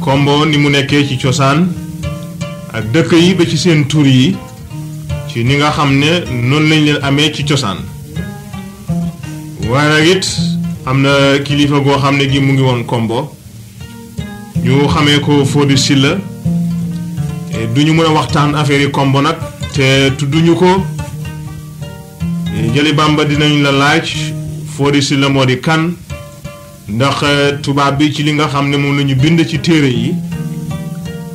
kombo ni mu nekkee ci cosaan ak dëkk yi ba ci seen tur yi ci ni nga xam ne noonu lañ leen amee ci cosaan waaye nag it am na kilifa goo xam ne gi mu ngi woon kombo ñu xamee ko Fodé Sylla du ñu mën a waxtaan affaire yi kombo nag te tudduñu ko jëli bàmba dinañ la laaj Fodé Sylla moo di kan ndax tubaab bi ci li nga xam ne moom la ñu bind ci téere yi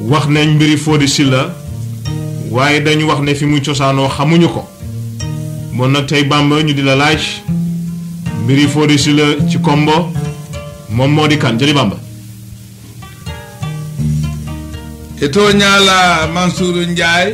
wax nañ mbiri Fodé Sylla waaye dañu wax ne fi mu cosaanoo xamuñu ko bon nag tey Bamba ñu di la laaj mbiri Fodé Sylla ci Kombo moom moo di kan jëli Bamba e to ñaala Mansour Ndiaye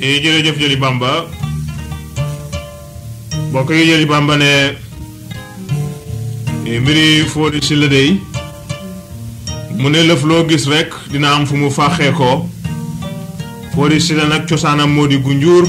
i jërëjëf jëli bamba mbokk yi jëli bamba ne i mbiri fóori si la dey mu ne lëf loo gis rek dina am fu mu fàqee ko fóori si la nag cosaanam moo di gunjur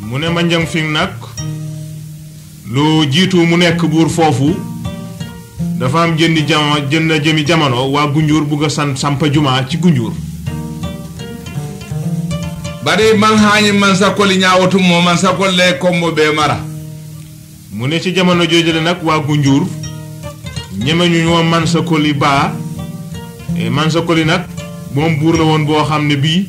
mu ne Manjang Fing nag lu jiitu mu nekk buur foofu dafa am jëndi jama jënd jëmi jamono waa Gunjur bugg a san sampa juma ci Gunjur bari man haañi man sakkoli ñaawotum mo man sakkolle kombo be mara mu ne ci jamono jooju la nag waa Gunjur ñeme ñu ñoo man sa koli baa man sa koli nag moom buur la woon boo xam ne bii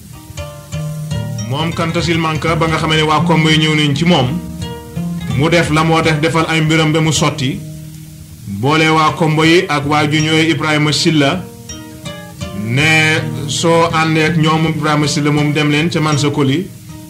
moom Kanta Silmanka ba nga xamee ne waa Kombo yi ñëw nañ ci moom mu def la moo def defal ay mbiram ba mu sotti boole waa Kombo yi ak waa Juñooy Ibrahima Silla ne soo àndee ak ñoom Ibrahima Silla moom dem leen ca Mansakoli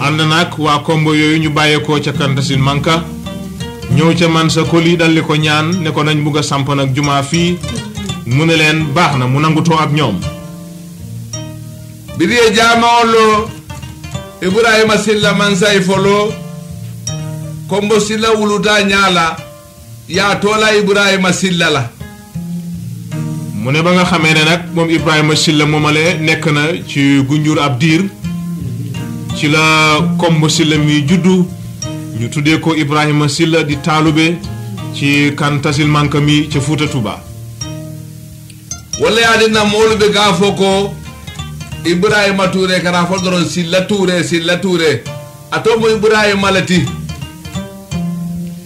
ànd naag waa kombo yooyu ñu bàyyeekoo ca Kantasin Manka ñëw ca man sa koli daldi ko ñaan ne ko nañ bugg a samp nag jumaa fii mu ne leen baax na mu nangutoo ak ñoom biri ye jaamawo lo ibrahima silla mansay folo kombo silla wuluta ñaala yaa toola Ibrahima Silla la mu ne ba nga xamee ne nag moom Ibrahima Silla moomale nekk na ci gunjur ab diir ci la komb Silla mi juddu ñu tuddee ko Ibrahima Silla di taalube ci kan tasil manka mi ca Fuuta Tuuba walla yaa dinna moolu ɓe gaa fo ko Ibrahima Touré kana fo doron Silla Touré Silla Touré a to mo ibrahima lati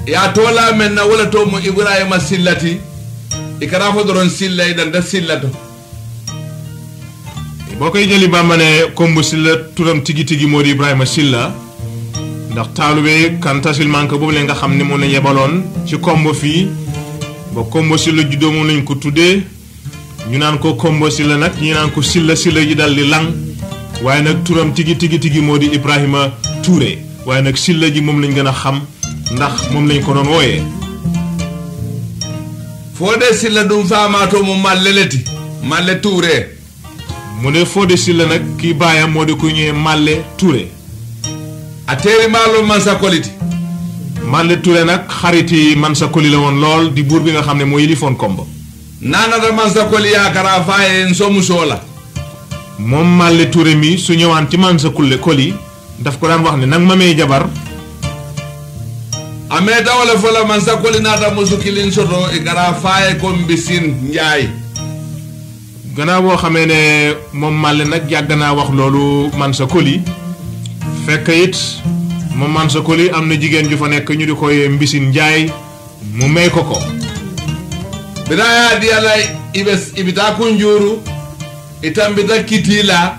ya tola men na wala to mo ibrahima sillati i kana fo doron silla i danta silla to boo koy jëli bàmba ne komb silla turam tigi tigi moo di ibrahima silla ndax taalube kanta silmanka boobu leen nga xam ne moom lañ yebaloon ci kombo fii ba kombo silla juddoo moom lañ ko tuddee ñu naan ko kombo si la nag ñu naan ko silla silla yi dal di lang waaye nag turam tigi tigi tigi moo di Ibrahima Touré waaye nag silla ji moom lañ gën a xam ndax moom lañ ko doon wooyee foo dee si la dum faamaatoo mu màlle leti màlle tuuree mu ne Fodé Sylla nag kii baayam moo di ku ñëwee Malle Touré atteeri maaloo man sa koliti Malle Touré nag xariti man sa koli la woon lool di buur bi nga xam ne moo yilifoon kombo naanata man sa koli yaakara faaye nsomu soola moom Malle Touré mi su ñëwaan ci man sa kulle koli daf ko daan wax ne nag ma may jabar amee dawale fo la man sa koli naata musu kilin soto i kara faaye ko mbisin njaay gannaaw boo xamee ne moom Màlle nag yàgg naa wax loolu man sa koli fekk it moom man sa koli am na jigéen ju fa nekk ñu di koy mbisin njaay mu may ko ko bidaya di yàlla ibes ibita kunjuru itam bi dakkiti la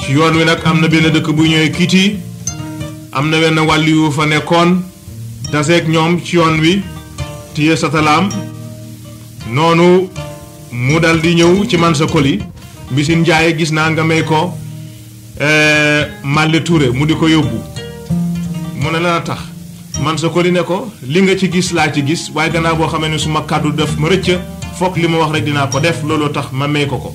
ci yoon wi nag am na benn dëkk bu ñëwee Kiti am na wenn wàlli yu fa nekkoon daseeg ñoom ci yoon wi téye satalaam noonu mu dal di ñëw ci man sa koli mbisin njaay gis naa nga may ko eh, Malle Touré mu di ko yóbbu mu ne la tax man sa koli ne ko li nga ci gis laa ci gis waaye gannaaw boo xamee ne su ma kàddu def ma rëcc foog li ma wax rek dinaa ko def looloo tax ma may ko ko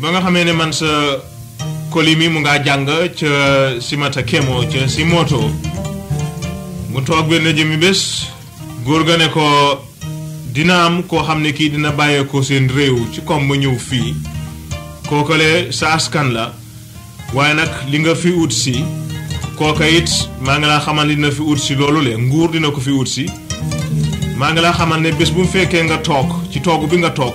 ba nga xamee ne man sa koli mi mu ngaa jàng ca simata kemo ca si moto mu toog benn jëmi bés góor ga ne ko dina am koo xam ne kii dina bàyyeekoo seen réew ci koom ba ñëw fii kookale sa askan la waaye nag li nga fi ut si kooka it maa ngi laa xamal dina fi ut si loolu le nguur dina ko fi ut si maa ngi laa xamal ne bés bu mu fekkee nga toog ci toog bi nga toog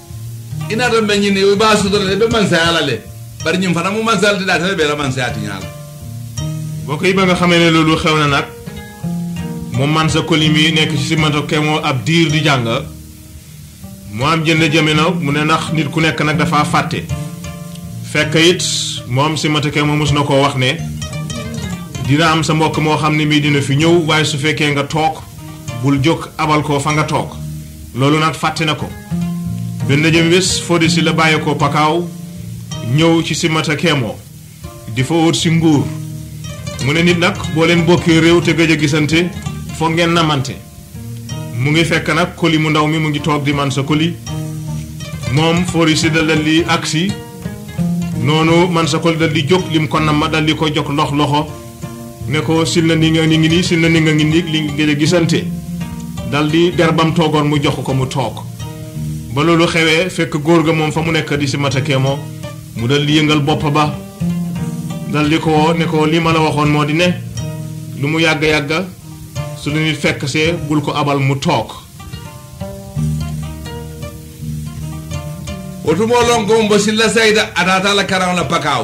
ina ɗon ɓe ñini ɓe mbawa sudorede ɓe mansa ala le bari ñim fana mu mansa alde ɗatene ɓe la mansa atiñala bokk yi ba nga xamee ne loolu xew na nag mu man sa koli mi nekk ci simanto kemo ab diir di jàng mu am jënd jëme na mu ne ndax nit ku nekk nag dafa fàtte fekk it moom simanto kemo mos na koo wax ne dina am sa mbokk moo xam ne mii dina fi ñëw waaye su fekkee nga toog bul jóg abal ko fa nga toog loolu nag fàtte na ko benn jëm wés Fodé Sylla bàyyi ko pakaaw ñëw ci Simata Keemo di fa wut si nguur mu ne nit nag boo leen bokkee réew te gëj a gisante foog ngeen namante mu ngi fekk nag koli mu ndaw mi mu ngi toog di man sa koli moom Fodé Sylla dal di agsi noonu man sa koli dal di jóg lim ko nam ma dal di ko jox lox loxo ne ko sil na ni nga ni ngi nii sil na ni nga ngi nii li gëj a gisante dal di der bam toogoon mu jox ko mu toog ba loolu xewee fekk góor ga moom fa mu nekk di si matakee moo mu dal di yëngal bopp ba dal di ko ne ko li ma la waxoon moo di ne lu mu yàgg yàgg su lu nit fekk see bul ko abal mu toog otumo lon ko mbo silla sayda adata la karaw la pakaw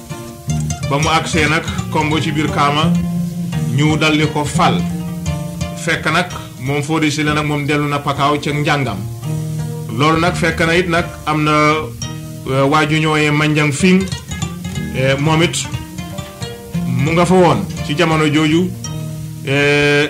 ba mu agsee nag kombo ci biir kaama ñu daldi ko fal fekk nag moom Fodé Sylla nag moom dellu na pakaaw ca njàngam loolu nag fekk na it nag am na euh, waaju ñooyee manjang fing eh, moom it mu nga fa woon ci jamono jooju eh,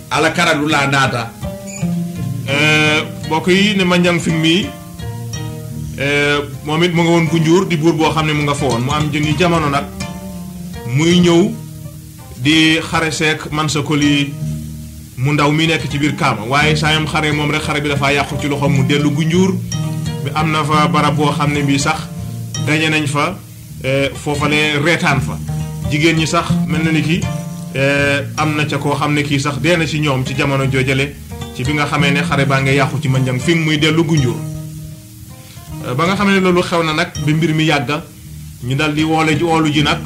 ala kara lu laa naata eh, mbokk yi ne manjang fi mi eh, moom it mu nga woon ku njuur di buur boo xam ne mu nga fa woon mu am jëngi jamono nag muy ñëw di xare seek man sa koli mu ndaw mi nekk ci biir kaama waaye saa yam xare moom rek xare bi dafa yàqu ci loxoom mu dellu gu njuur bi am na fa barab boo xam ne bii sax gañe nañ fa eh, foofa ne reetaan fa jigéen ñi sax mel na ni ki eh, am na ca koo xam ne kii sax dee na ci ñoom ci jamono joojale ci bi nga xamee ne xare baa nga yàqu ci manjang fi muy dellu gunjur eh, ba nga xamee ne loolu xew na nag bi mbir mi yàgga ñu dal di woole ji woolu ji nag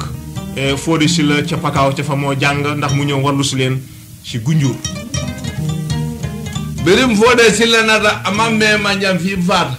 Fodé Sylla ca Pakaaw ca fa moo jàng ndax mu ñëw warlu si leen ci gunjur birim Fodé Sylla nata amam me manjang fi faat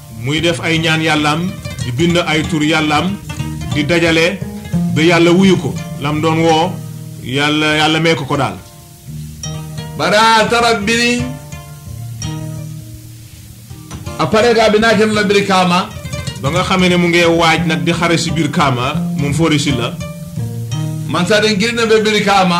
muy def ay ñaan yàllaam di bind ay tur yàllaam di dajale ba yàlla wuyu ko lam doon woo yàlla yàlla mee ko ko daal baraata rabbini apare ga bina ken la biri kama ba nga xamee ne mu ngee waaj nag di xare si biir kaama moom foori si la man sa den girna be biri kama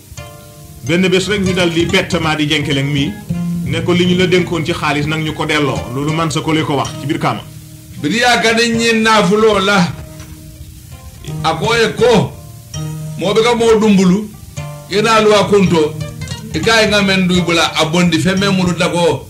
benn bés rek ñu dal di bett maa di jenkeleng mii ne ko li ñu la dénkoon ci xaalis nag ñu ko delloo loolu man sa ko li ko wax ci biir kaama bidi ya gani ñi naafuloo la a ko ye ko moo be ka moo dumbulu ye naa luwa kunto i ka ye ŋa men duy bula a bondi fe me mulu dagoo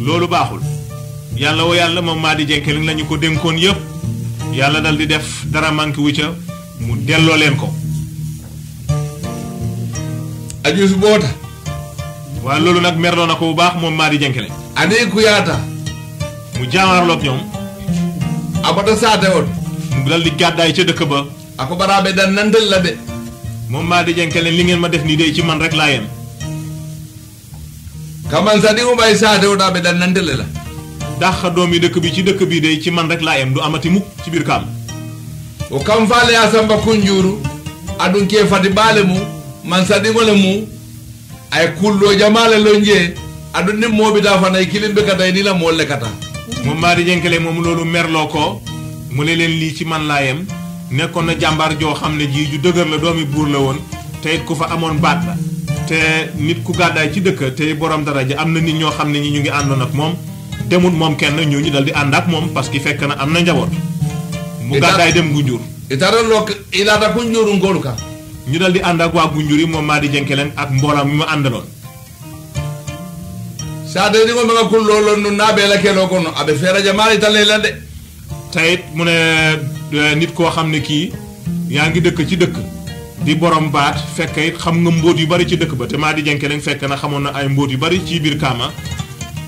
loolu baaxul yàlla wa yàlla moom maa di jekke li lañu ko dénkoon yëpp yàlla dal di def dara manqué wu ca mu delloo leen ko ajus boota waaye loolu nag merloo na ko bu baax moom maa di jenkele ani kuyaata mu jaamaarloog ñoom abata saate on mu dal di gàddaay ca dëkk ba ako baraabe dan nandel la de moom maa di jenkele li ngeen ma def nii de ci man rek laa yem kaman sa digu bay sa dew da be dan nandele la dàq doom yi dëkk bi ci dëkk bi day ci man rek laa yem du amati mukk ci biir kaam o kam faale ya samba kunjuru adun ke fati baale mu man sa digu le mu ay kullo jamale lo nje adun ni mobi da fana kilim be kata ni la mo le kata moom maa di jënkale moom loolu merloo ko mu ne leen lii ci man laa yem nekkoon na jàmbaar joo xam ne jii ju dëgër la doomi buur la woon te it ku fa amoon baat la te nit ku gàddaay ci dëkk te borom dara ji am na nit ñoo xam ne ñi ñu ngi àndoon ak moom demut moom kenn ñu ñu dal di ànd ak moom parce que fekk na am na njaboot mu gàddaay dem Gunjur itara lok ilata ku njuru ngolu kan ñu dal di ànd ak waa Gunjur yi moom maa di jënke leen ak mbooloo mi mu àndaloon sa de ni ko mega kullo lon nu nabe la kelo kono abe fera jamari tan le lande tayit mu ne eh, nit koo xam ne kii yaa ngi dëkk ci dëkk di borom baat fekk it xam nga mbóot yu bari ci dëkk ba te maa di jenke nag fekk na xamoon na ay mbóot yu bari ci biir kaama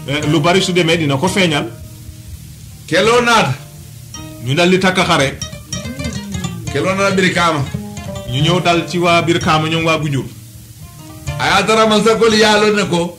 eh, lu bari su demee dina ko feeñal keloo naata ñu dal di takk xare keloo naata biri kaama ñu ñëw dal ci waa biir kaama ñoom waa Gunjur a ye a tara mansa koli ye a loŋ ne ko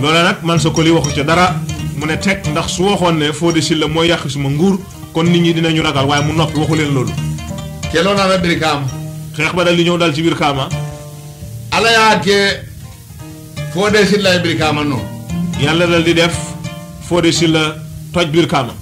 loola nag man sa koli waxu ca dara mu ne teg ndax su waxoon ne Fodé Sylla mooy yàq suma nguur kon nit ñi dinañu ragal waaye mu noppi waxu leen loolu ke lona na biri kam xeex ba dal di ñëw dal ci biir kaama ala ya ke fode silla biri kama no yàlla dal di def Fodé Sylla toj biir kaama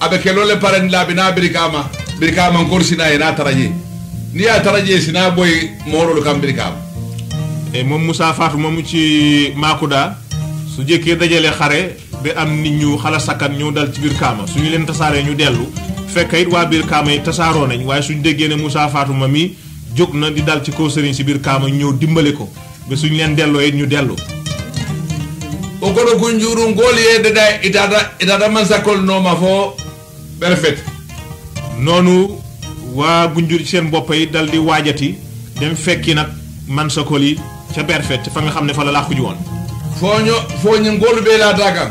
abe ke lolle paren labi na birikama birikama kor sina ina taraje ni ya taraje sina boy morol kam birikama e mom Moussa Fatou mom ci Makuda su jekke dajale xare be am nit ñu xala sakkan ñu dal ci bir kama suñu leen tasaaree ñu delu fekk it wa bir kama yi tasaaroo nañ waaye suñu déggee ne Moussa Fatou mami jog na di dal ci ko serigne ci bir kama ñew dimbalé ko ba suñ leen delloo it ñu dellu o kono kun juru ngol ye dada itata itata man sakol noma fo bere fet noonu waa gunjur ci seen bopp yi dal di waajati dem fekki nag man sa kol yi ca berfet fa nga xam ne fa la làqu ji woon fo ño fo ñi ngol be la dagan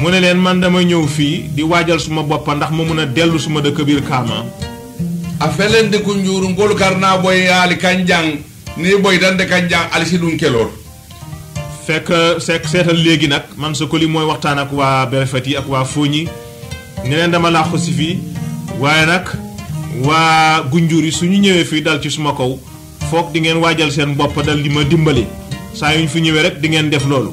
mu ne leen man dama ñëw fii di waajal suma boppa ndax ma mun a dellu suma dëkk biir kaama a felen di ku njuuru ngolu kar naa boy yaali kan jàng nii boy dande kan jàng ali si dun keloor fekk fekk seetal léegi nag man sa koli mooy waxtaan ak waa berefet yi ak waa fooñi ne leen dama làqu si fii waaye nag waa gunjur yi su ñu ñëwee fii dal ci suma kaw foog di ngeen waajal seen bopp dal di ma dimbali saa yu ñu fi ñëwee rek di ngeen def loolu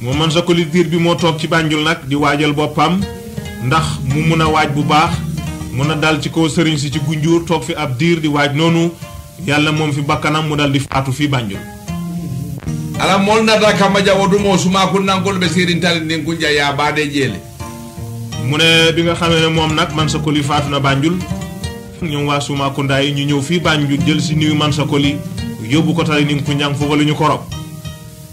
moo man sa kolitiir bi moo toog ci Banjul nag di waajal boppam ndax mu mun a waaj bu baax mun a dal ci kaw sëriñ si ci gunjuur toog fi ab diir di waaj noonu yàlla moom fi bakkanam mu dal di faatu fii Banjul ala mol nata kama jawo dumo suma kun nankol be sirin tali nin kun jaya bade jele mu ne bi nga xamee ne moom nag man sa koli faatu na Banjul ñoom waa Suma Kunda yi ñu ñëw fii Banjul jël si nuyu man sa koli yóbbu ko tali ni ku njàng foofu la ñu ko rob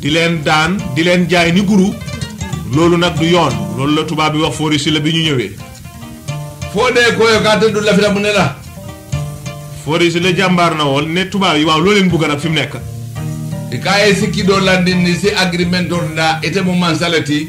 di leen daan di leen jaay ni guru loolu nag du yoon loolu la tubaab bi wax Fodé Sylla bi ñu ñëwee foo dee koyo kaa tëdd la fi la mu ne la Fodé Sylla jàmbaar na woon ne tubaab yi waaw loo leen bëgg nag fi mu nekk i kaa ye sikki doo landin ni si agreement doo ndaa ite mu mansalati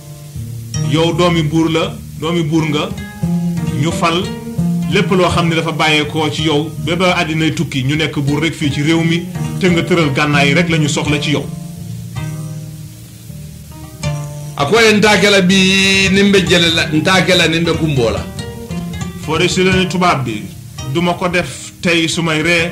yow doomi buur la doomi buur nga ñu fal lépp loo xam ne dafa bàyyeekoo ci yow ba ba àddinay tukki ñu nekk buur rek fii ci réew mi te nga tëral gànnaay yi rek la ñu soxla ci yow akoye ntakela bi nimbe jelela ntakela nimbe kumbola foo de si la ne tubaab bi duma ko def tey su may ree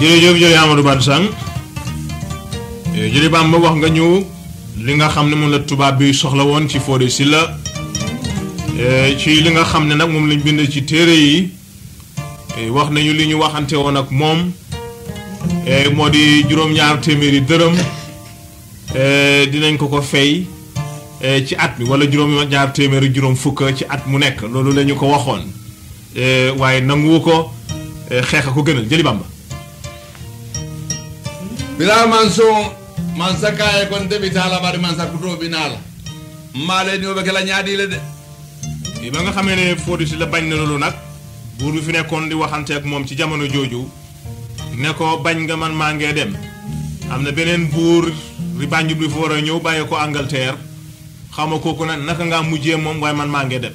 jërëjëf jërëjëf Amadou Bane Sane jërëjëf Bamba wax nga ñu li nga xam ne moom la tubaab bi soxla woon ci Fodé Sylla ci li nga xam ne nag moom lañ bind ci téere yi wax nañu li ñu waxante woon ak moom moo di juróom-ñaar téeméeri dërëm dinañ ko ko fay ci at mi wala juróom-ñaar téeméeri juróom fukk ci at mu nekk loolu la ñu ko waxoon. eh, waaye nanguwu ko eh, xeex a ko gënal jëli bamba bilaa man son man sa kaaye kon debi taala bari man sa kutoo bi naa la maa leen yóbbe ke la ñaadi la de bi ba nga xamee ne Fodé si la bañ na loolu nag buur bi fi nekkoon di waxante ak moom ci jamono jooju ne ko bañ nga man maa ngee dem am na beneen buur ri bànjub bi fa war a ñëw bàyyi ko Angleterre xama kooku nag naka ngaa mujjee moom waaye man maa ngee dem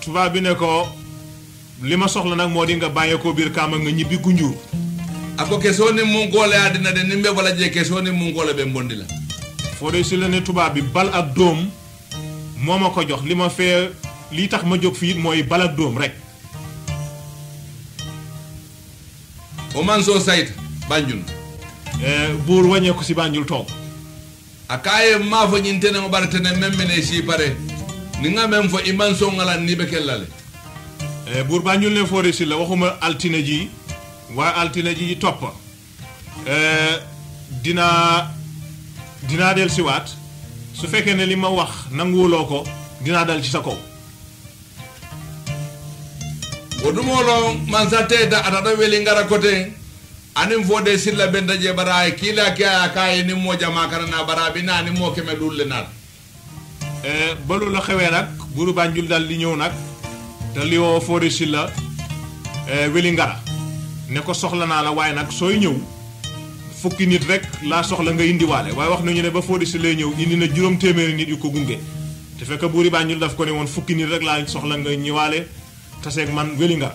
tubaab bi ne ko li ma soxla nag moo di nga bàyyeekoo biir kaama nga ñibbi gunjur ako ke so ni mun kole adina de nimbe bala je ke so ni mun kole be mbondi la foo dee si la ne tubaab bi bal ak dóom moo ma ko jox li ma fee lii tax ma jóg fii mooy bal ak dóom rek o man so sayta banjun buur wàññeeku si Banjul toog akaye ma fo ñintene ngo bara tene men mene si pare ni nga men fo iman so ngala ni be kellale Eh, buur baa ñu leen foore si la waxuma altine ji waaye altine ji ji topp Eh, dinaa dinaa del siwaat su fekkee ne li ma wax nanguwuloo ko dinaa dal ci sa kaw o dumolo man sa teta atata weli ngara kote anin fode silla ben daje bara e kila ke a ka e nin mo jama kana na bara bi na ni mo keme dulle na eh, balu la xewé nak buru banjul dal li ñew nak te li wo fode silla eh, weli ngara ne ko soxla na la way nak soy ñew fukki nit rek la soxla nga indi walé way wax nañu ne ba fode silla ñew indi na juroom téméré nit yu ko gungé te fekk buri banjul daf ko ne won fukki nit rek la soxla nga ñewalé tassé ak man weli ngara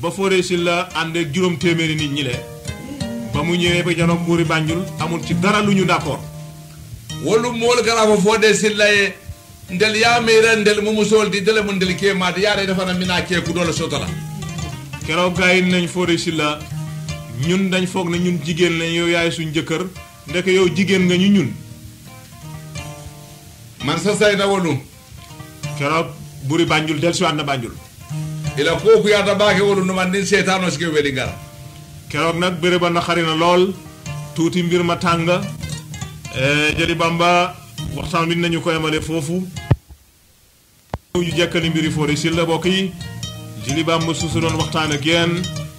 ba Fodé Sylla ànd ak juróom téeméeri nit ñi le ba mu ñëwee ba janoog buuri Banjul amul ci dara lu ñu d'accord wolu moolu kana ko Fodé Sylla ye ndel yaa meyra ndel mu musool di dele mu ndel kee maati yaa day defana mi naa kee ku doole sotala keroog gars yi nañ Fodé Sylla ñun dañ foog ne ñun jigéen lañ yow yaay suñ jëkkër ndeke yow jigéen nga ñu ñun man sa say na wolu keroog buri Banjul dellusiwaat na Banjul. ila kooku yaata baake wolu nu man ni seetaanoo si kew weli ngara. keroog nag béré ba naqari na lool tuuti mbir ma tàng. Eh, Jëli Bamba waxtaan wi nañu ko yemale foofu. ñu jekkali mbiri Fodé Sylla mbokk yi. Jëli Bamba suusu doon waxtaan ak yéen.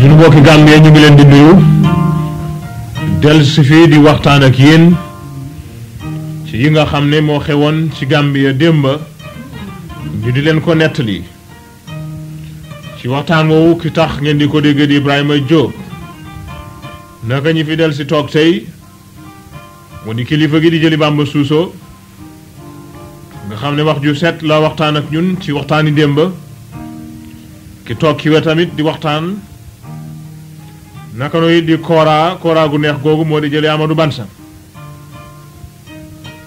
suñu mbokki Gambie ñu ngi leen di nuyu dellu si fii di waxtaan ak yéen ci yi nga xam ne moo xewoon ci Gambie démb ñu di leen ko nettali ci waxtaan woowu ki tax ngeen di ko dégg di Ibrahima Diop naka ñi fi dellu si toog tey mu di kilifa gi di jëli Bamba Suuso nga xam ne wax ju set la waxtaan ak ñun ci waxtaani démb ki toog ci wetamit di waxtaan naka nooy di kooraa kooraa gu neex googu moo di jëli Amadou Bansa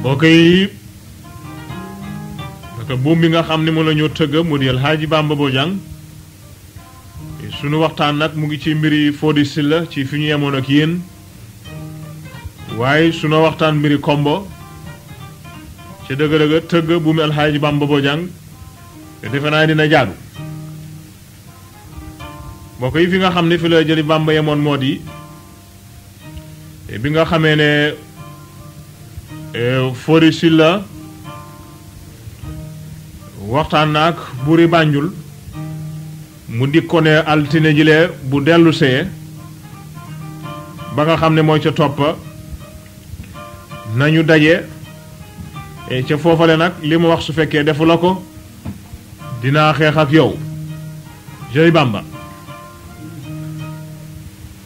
mbokk yi parce que buum bi nga xam ne moom la ñoo tëgg mu di El Hadji Bamba Bojang sunu waxtaan nag mu ngi ci mbiri Fodé Sylla ci fi ñu yemoon ak yéen waaye sunu waxtaan mbiri Kombo ci dëgg-dëgg tëgg buumi El Hadji Bamba Bojang te defe naa dina jaadu mbokk yi fi nga xam ne fi la jëli Bamba yemoon moo di bi nga xamee ne eh, Fori Silla waxtaan na ak buuri Bànjul mu di ko ne altine jile bu dellu see ba nga xam ne mooy ca toppa nañu daje eh, ca foofale nag li mu wax su fekkee defu la ko dinaa xeex ak yow Jëy Bàmba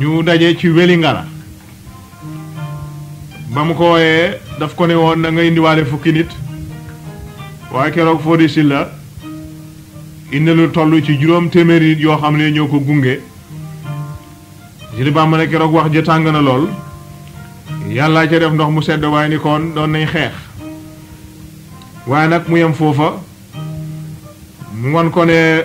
ñu daje ci Wélingara ba mu ko wooyee daf ko ne woon na nga indiwaale fukki nit waaye keroog Fodé Sylla indi lu toll ci juróom téeméeri nit yoo xam ne ñoo ko gunge Jili Bàmba ne keroog wax ja tàng na lool yàllaa ca def ndox mu sedd waaye ni kon doon nañ xeex waaye nag mu yem foofa mu won ko ne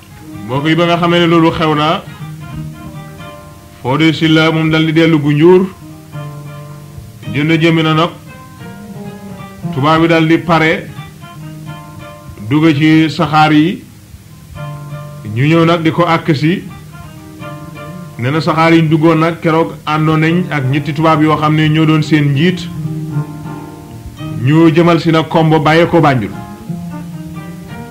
mbokk yi ba nga xamee ne loolu xew na Fodé Sylla moom dal di dellu gu njuur jënd jëmi na nag tubaab bi dal di pare dugg ci saxaar yi ñu ñëw nag di ko àkk si nee na saxaar yi ñu duggoon nag keroog àndoon nañ ak ñetti tubaab yoo xam ne ñoo doon seen njiit ñu jëmal si nag kombo bàyyee ko Banjul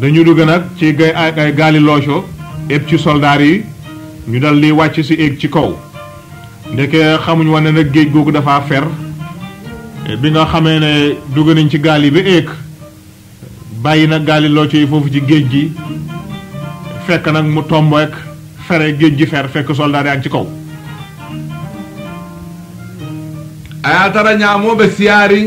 dañu dugg nag ci gay ay ay gaali looco ëpp ci soldaar yi ñu dal di wàcc si éeg ci kaw ndeke xamuñ woon ne nag géej googu dafa fer bi nga xamee ne dugg nañ ci gaal yi ba éeg bàyyi nag gaali looco yi foofu ci géej gi fekk nag mu tomb ak fere géej gi fer fekk soldaar yaa ngi ci kaw a ye a tara ñaamoo be siyaariŋ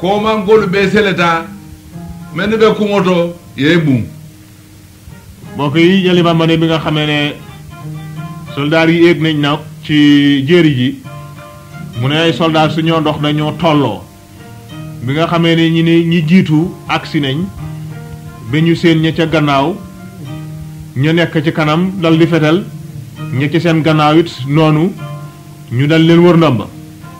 koomankolu bee seleta mennu be kuŋo to ye buŋ mbokk yi jëli bamba ne bi nga xamee ne soldaar yi yéeg nañ na ci jéeri ji mu ne ay soldaar su ñoo dox dañoo tolloo bi nga xamee ne ñi ni ñi jiitu agsi nañ ba ñu seen ña ca gannaaw ñu nekk ci kanam dal di fetal ña ci seen gannaaw it noonu ñu dal leen wër ndomba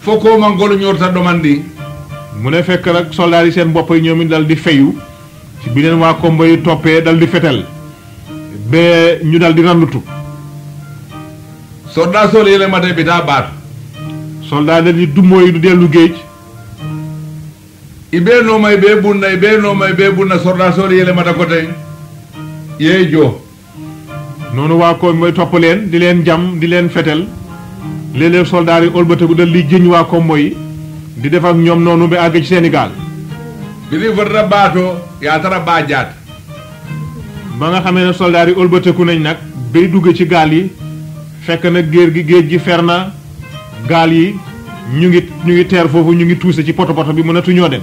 fo ko man golo ñorta domandi mu ne fekk nag soldaar yi seen bopp yi ñoom it dal di feyu ci bi leen waa kombo yi toppee dal di fetal ba ñu dal di randutu sorda sole yele mate bi daa baat soldaar dal di dummoo yi du dellu géej i bee nooma i bee bunna i bee nooma i bee bunna sorda sole yele mata ko tey yee joo noonu waa koom mooy topp leen di leen jam di leen fetel léeg-léeg soldaar yi ëlbatiku dal li jëñ waa koom mooy di def ak ñoom noonu ba àgg ci seeni gaal bi di fotata baatoo yaa tara baa jaat ba nga xamee ne soldaar yi ëlbatiku nañ nag bay dugg ci gaal yi fekk na géer gi géej gi fer na gaal yi ñu ngi ñu ngi teer foofu ñu ngi tuuse ci poto poto bi mënatuñoo dem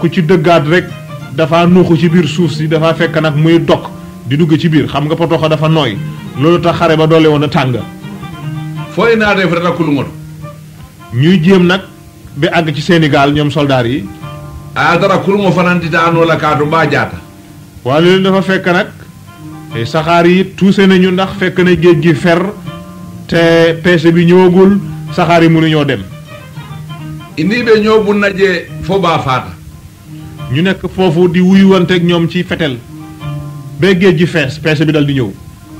ku ci dëggaat rek dafa nuuxu ci biir suuf si dafa fekk nag muy dog di dugg ci biir xam nga potoxa dafa nooy loolu tax xare ba doole woon a tàng foy naa def rek ak lu ngoon ñuy jéem nag bi àgg ci seeni gaal ñoom soldaar yi a dara kul mo fananti ta anoo la kaatu mbaa jaata waaye loolu dafa fekk nag eh, saxaar yi tuuse nañu ndax fekk na géej gi fer te peese bi ñëwagul saxaar yi mënuñoo dem iniiɓe ñooɓunnaje fo ba faata ñu nekk foofu di wuyuwanteeg ñoom ci fetel ba géej gi fees peese bi dal di ñëw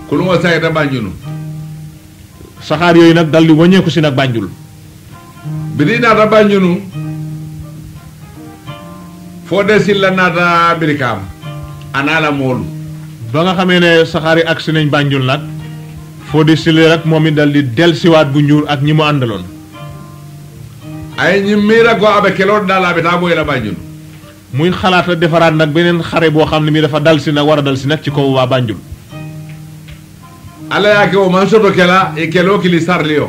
kulumo sayta banjunu saxaar yooyu nag dal di wàññeeku si nag bànjul biri naata banjunu foo de silla naata birikaam anaa la moolu ba nga xamee ne saxaar yi agsi nañ Banjul nag Fodé Sile rek moom it dal di delsiwaat bu njuur ak ñi mu àndaloon ay ñi miira ko abe keloo daalaa bi taa booy la banjunu muy xalaat a defaraat nag beneen xare boo xam ne mi dafa dal si nag war a dal si nag ci kaw waa Banjul ala yaa ke o man soto kela i keloo kili sarliyo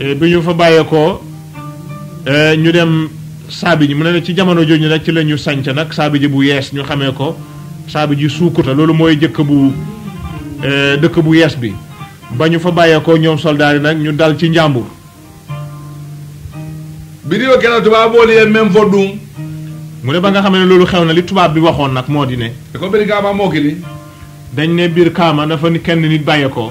Eh, bi ñu fa bàyyeekoo eh, ñu dem saabi ji mu ne nag ci jamono jooju nag ci la ñu sanc nag saabi ji bu yees ñu xamee ko saabi ji suukuta loolu mooy jëkk bu eh, dëkk bu yees bi ba ñu fa bàyyeekoo ñoom soldaar yi nag ñu dal ci njàmbur Bidiyo kena tuba boli ye men fo dum. mu ne ba nga xamee ne loolu xew na li tubaab bi waxoon nag moo di ne E ko beri kama mokili. dañ ne biir kaama na fa ni kenn nit bàyyeekoo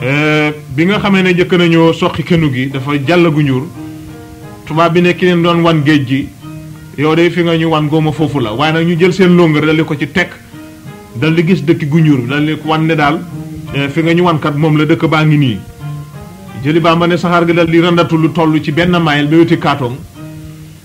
Euh, bi nga xamee ne njëkk nañoo soqi kenu gi dafa jàll gu ñuur tubaab bi ne ki leen doon wan géej gi yow de fi nga ñu wan góoma foofu la waaye nag ñu jël seen longueur dal di ko ci teg dal di gis dëkk gu ñuur bi dal di ko wan ne daal euh, fi nga ñu wan kat moom la dëkk baa ngi nii jëli baa ma ne saxaar gi dal di randatu lu toll ci benn mayel ba weti kaatoŋ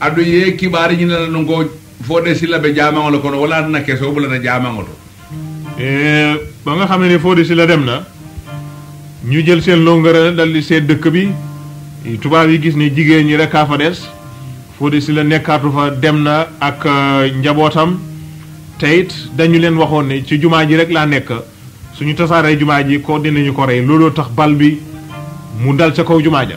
adu ye kibari ñina la nungo fode sila be jamango la kono wala na keso bula na jamango to eh ba nga xamé ni fode sila dem na ñu jël seen longara dal li seen dëkk bi tuba yi gis ni jigéen ñi rek fa des fode sila nekkatu fa dem na ak eh, njabotam tayit dañu leen waxoon ne ci jumaa ji rek laa nekk suñu tasaaree jumaa ji ko dinañu ko rey looloo tax bal bi mu dal ca kaw jumaa ja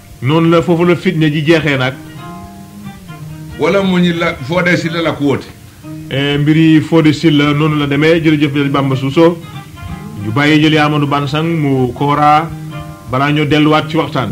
noonu la foofu la fitna ji jeexee nag wala mu ñu la foo dee si la la ko wóote Eh, mbiri Fodé Sylla noonu la demee jërëjëf El Bamba Suso ñu bàyyi jëli Amadou Bansang mu Kora balaa ñoo delluwaat ci waxtaan.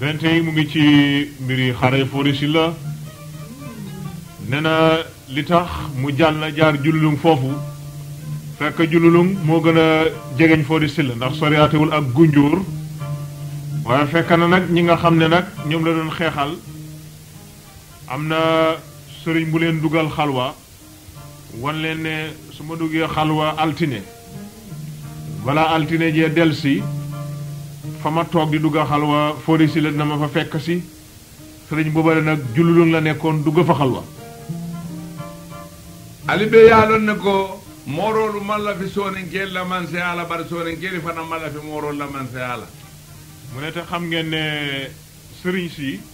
bente yi mu ngi ci mbiri xare Fodé Sylla nee na li tax mu jàll jaar jullulung foofu fekk jullulung moo gën a jegeñ Fodé Sylla ndax soriyaatewul ak gunjur waaye fekk na nag ñi nga xam ne nag ñoom la doon xeexal am na sëriñ bu leen dugal xalwa wan leen ne su ma duggee xalwa altine balaa altine jee del si fa ma toog di dugg xalwa fóori si la dina ma fa fekk si sëriñ booba nag jullulun la nekkoon dugg fa xalwa alibe yaalon ne ko moorolu man la fi sooninkeeli la man se ala bari sooninkeeli fana man la fi moorolu la man se ala mu ne te xam ngeen ne sëriñ si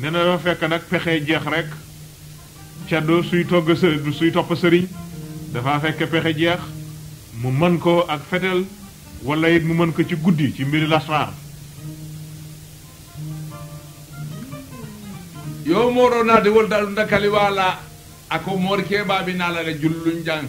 nee na dafa fekk nag pexe jeex rek ceddo suy togg së- suy topp sëriñ dafa fekk pexe jeex mu mën ko ak fetel wala it mu mën ko ci guddi ci mbiri lasraar yo moro naade wol daɗum dakali wala ako morke babi nalale jullun jang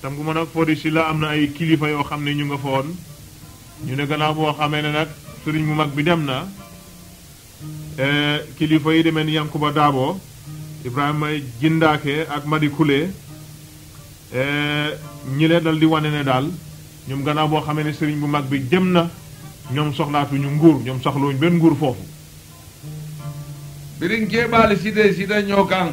tam gu ma nag fori si la am na ay kilifa yoo xam ne ñu nga foon ñu ne gannaaw boo xamee ne nag sëriñ bu mag bi dem na eh, kilifa yi demee ni Yankuba Daabo Ibrahima Jindaake ak Madi Kule eh, ñi le dal di wane ne daal ñoom gannaaw boo xamee ne sëriñ bu mag bi dem na ñoom soxlaatuñu nguur ñoom soxlawuñu benn nguur foofu birin keɓali side sida ñokan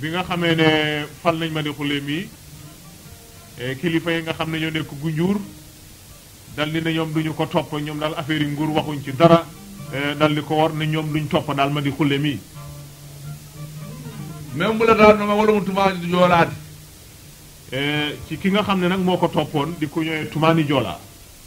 bi nga xamee ne fal nañ ma di xulee mii eh, kilifa yi nga xam ne ñoo nekk Gunjur dal di ne ñoom duñu ko topp ñoom daal affaire yi nguur waxuñ ci dara eh, dal di ko war ne ñoom duñ topp daal ma di xulee mii même bu la daal na ma wala mu tumaani di joolaati eh, ci ki nga xam ne nag moo ko toppoon di ko ñëwee tumaani joolaa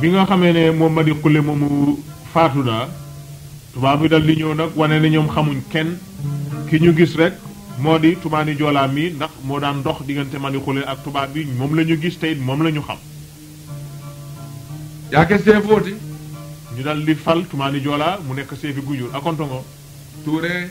bi nga xamee ne moom ma di xulle moomu faatu na tubaab bi dal di ñëw nag wane ne ñoom xamuñ kenn ki ñu gis rek moo di tumaani joolaa mi ndax moo daan dox diggante ma di xulle ak tubaab bi moom la ñu gis tey moom la ñu xam yaake seefooti ñu dal di fal tumaani joolaa mu nekk seefi gujur akontongo tuure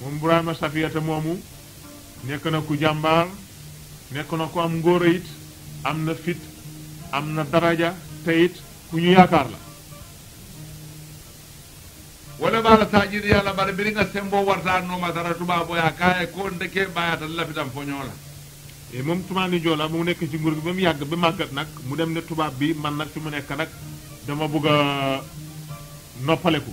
moom Burama Safiyata moomu nekk na ku jàmbaar nekk na ku am ngóora it am na fit am na daraja te it ku ñu yaakaar la wala bala taajiri yàlla bari biri nga sembo warta nooma dara tubaabo yaa kaaye ko ndeke bàyyaatal lafitam fo ñoo la et moom Toumani Joola mu nekk ci nguur gi ba mu yàgg ba màggat nag mu dem ne tubaab bi man nag fi mu nekk nag dama bëgg a noppaleku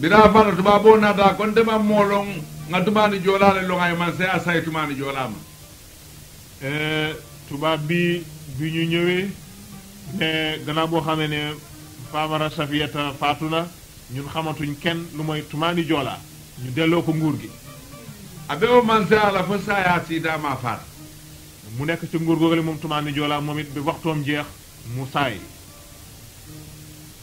bira fana tuba bo nata kon dema molon nga tuba ni jola le longa man se asay tuba ni jola ma eh tuba bi bi ñu ñëwee ne gannaaw boo xamee ne Famara Safiyata faatu na ñun xamatuñ kenn lu mooy tumaani joolaa ñu delloo ko nguur gi abe o man se ala fo saya si dama faat mu nekk ci nguur googale moom tumaani joolaa moom it bi waxtoom jeex mu saay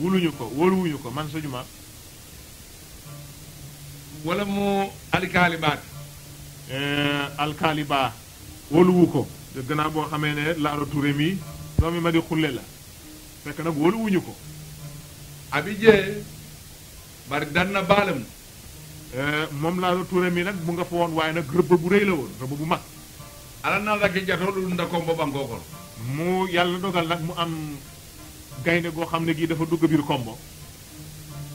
wuluñu ko wóoluwuñu ko man suñu ma wala mu alkaali baat eh, alkaali baa wóoluwu ko gannaaw boo xamee ne laaro Touré mi doomi ma di xulle la fekk nag wóoluwuñu ko abi jee bari dan na baalam eh, moom laaro Touré mi nag mu nga fa woon waaye nag rëbb bu rëy la woon rëbb bu mag ala na la ki jatoo lu nda ko mbobangoo ko mu yàlla dogal nag mu am gaynde goo xam ne gii dafa dugg biir kombo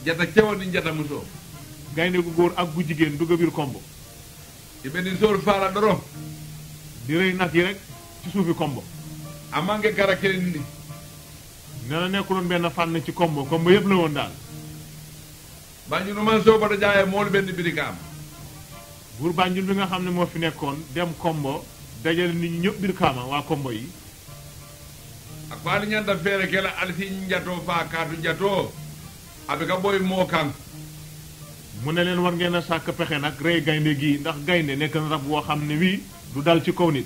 jata cewo ni jata musoo gaynde gu góor ak gu jigéen dugg biir kombo i be ni sool faala doro di rëy nag yi rek ci suufi kombo a manque kara kelen ni nee na nekkuloon benn fànn ci kombo kombo yëpp la woon daal ba ñu nu man soo bata jaaye moolu benn birikaam buur Banjul bi nga xam ne moo fi nekkoon dem Kombo dajale nit ñi ñëpp biir Kaama waa Kombo yi. a ko ali ñanta feere ke la alisi njatoo faa kaatu jatoo a bi ka booy moo kan mu ne leen war ngeen a sàkk pexe nag rey gaynde gii ndax gaynde nekk na rab woo xam ne wii du dal ci kaw nit.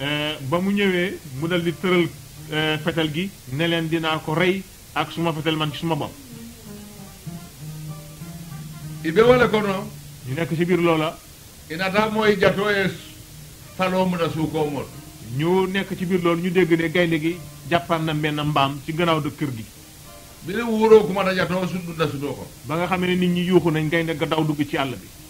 euh, ba mu ñëwee mu dal di tëral euh, fetal gi ne leen dinaa ko rey ak suma fetal man ci suma bopp i be wala kono ñu nekk ci biir loola ina ta mooy jatoo e saloo mun a suukoo mool ñu nekk ci biir loolu ñu dégg ne gaynde gi jàppaan na benn mbaam ci gannaaw de kër gi bi ne wuuroo kuma ta jatoo suddu da sudoo ko ba nga xamee ne nit ñi yuuxu nañ gaynde ga daw dugg ci àll bi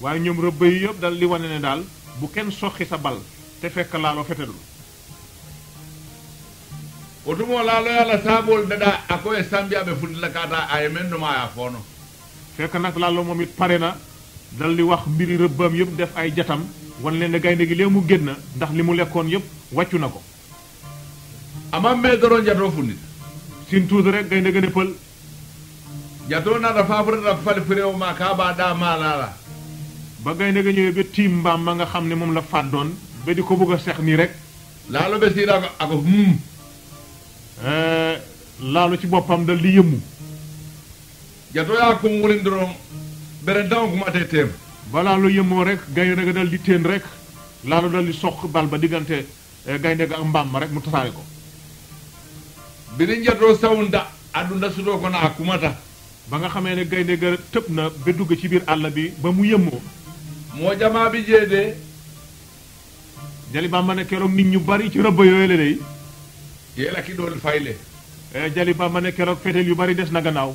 waaye ñoom rëbb yi yëpp dal li wane ne daal bu kenn soxi sa bal te fekk laalo fetelul o tumo laalo yàlla saabool dadaa a koye sambiyaaɓe fuɗi la kaataa aye men noma yaa foono fekk nag laalo moom it pare na dal di wax mbiri rëbbam yëpp def ay jatam wan leen ne gaynde gi lee mu génn ndax li mu lekkoon yëpp wàccu na ko ama me doron jato fundi sin tuuti rek gaynde gën a pël jato na da fafura da fal firew ma ka ba da ma la la ba gaynde ga ñëwee ba tiim mbaam ma nga xam ne moom la fàddoon ba di ko bëgg a sex nii rek lalo be sira ko ako hmm eh, laalu ci boppam dal di yëmmu jato ya ko ngulin doron bere daw ko mate tem ba laalu yëmmoo rek gaynde ga dal di téen rek laalu dal di soq bal ba diggante eh, gaynde ga ak mbaam ma rek mu tasaare ko biri njatoo sawun da addu nda sutoo ko naa kumata ba nga xamee ne gaynde ga tëb na ba dugg ci biir àll bi ba mu yëmmoo moo jamaa bi jeedee jali bamba ne keroog nit ñu bari ci rëbb yooyu la day yéela ki doon fayle eh, jali bamba ne keroog fetel yu bari des na gannaaw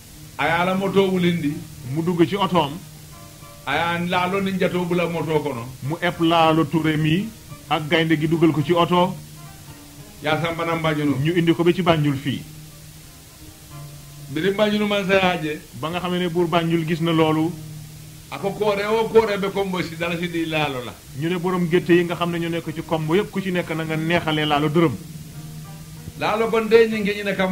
aya la moto wulindi mu dugg ci otoom aya laalo ni njatoo bula moto kono mu ep laalo Touré mi ak gaynde gi dugal ko ci oto ya sambana mbañunu ñu indi ko ba ci Banjul fii biri mbañunu man sayaje ba nga xamee ne buur Banjul gis na loolu ako koore o koore be kombo si dala si di laalo la ñu ne borom gétte yi nga xam ne ñu nekk ci kombo yëpp ku ci nekk na nga neexalee laalo dërëm laalo kon de ñi ngi ñu ne kam